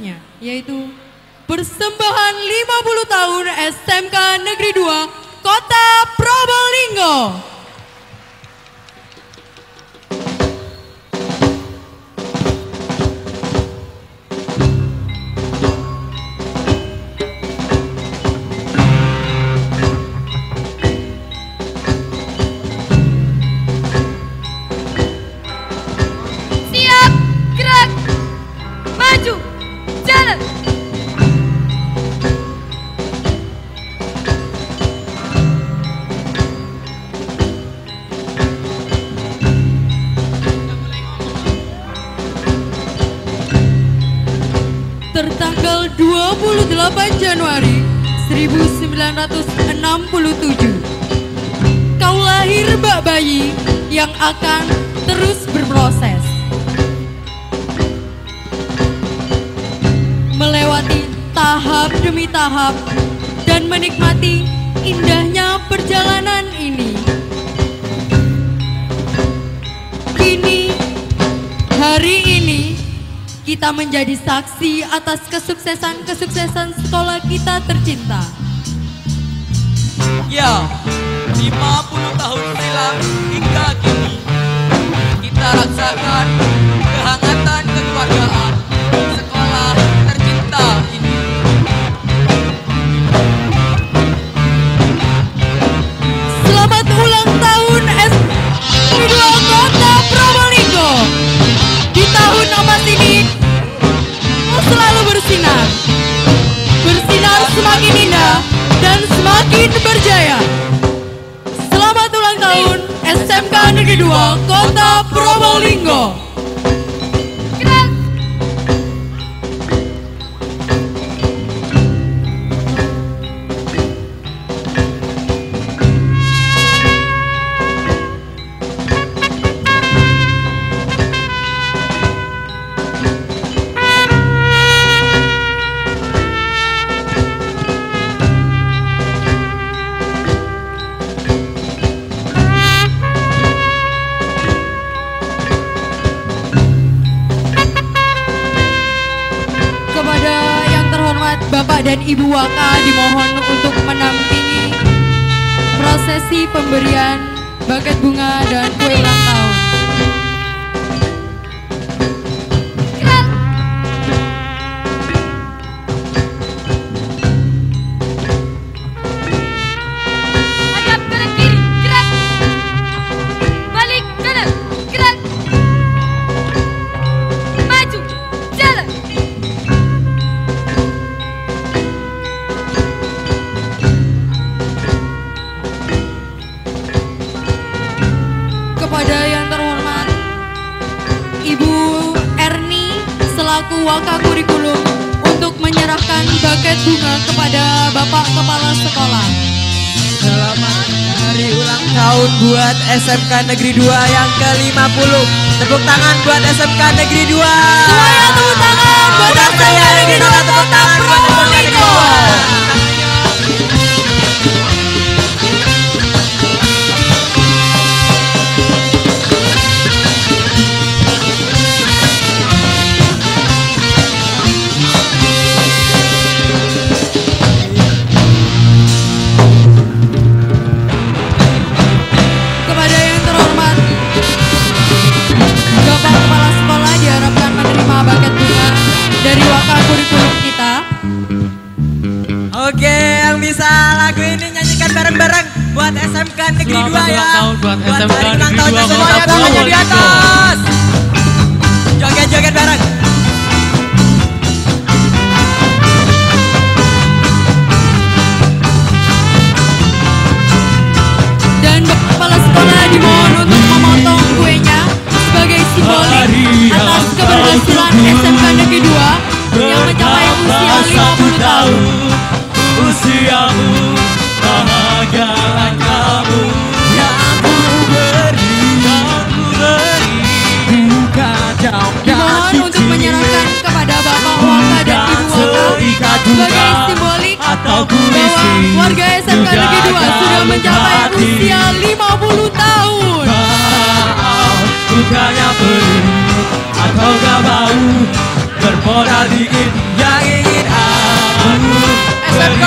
selanjutnya yaitu persembahan 50 tahun SMK Negeri 2 Kota Probolinggo. Tertanggal 28 Januari 1967. Kau lahir bak bayi yang akan terus berproses. Melewati tahap demi tahap dan menikmati indahnya perjalanan ini. Kita menjadi saksi atas kesuksesan-kesuksesan sekolah kita tercinta. Ya, 50 tahun silam hingga kini berjaya. Selamat ulang tahun SMK Negeri 2 Kota Probolinggo. Bapak dan Ibu Waka dimohon untuk menampingi prosesi pemberian baget bunga dan kue ulang tahun. Baget bunga kepada Bapak Kepala Sekolah. Selamat hari ulang tahun buat SMK Negeri 2 yang ke-50. Tepuk tangan buat SMK Negeri 2. Semuanya tepuk tangan buat SMK Negeri yang 2 minta tepuk tangan buat SMK Negeri Probolinggo. 2. SMK Negeri 2 Selamat ya. tahun buat SMK Negeri tahunnya 2 semuanya tangannya di atas. Joget-joget bareng. Dan Kepala Sekolah Warga SMK Negeri 2 sudah mencapai usia 50 tahun. Kau bukannya atau gak bau Bermodal dikit yang ingin aku SMK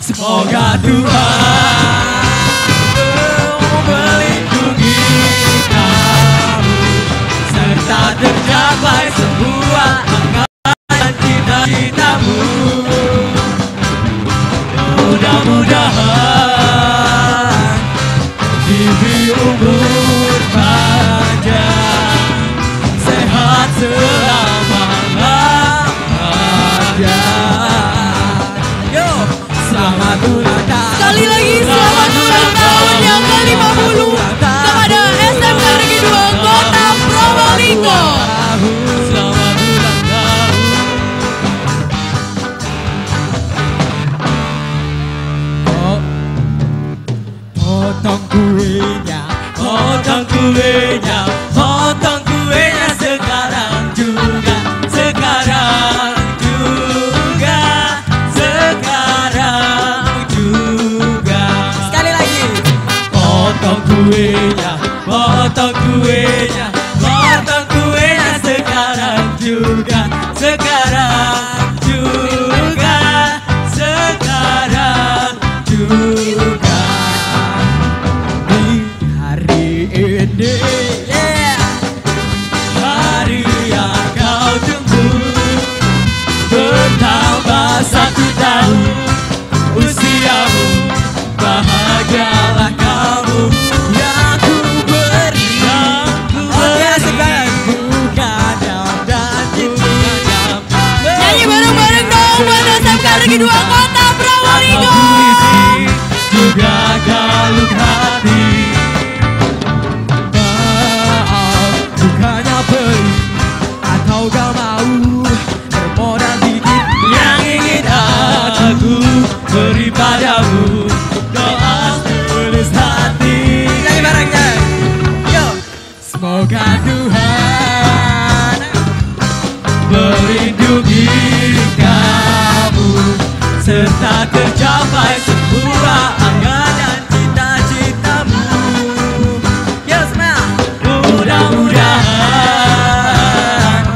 semoga Tuhan Livre o grupo. bagi dua kota. serta tercapai semua angan dan cita-citamu. Yes, man. Mudah-mudahan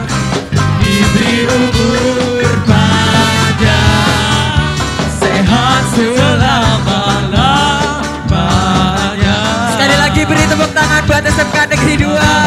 diberi umur panjang, sehat selama lamanya. Sekali lagi beri tepuk tangan buat SMK Negeri 2.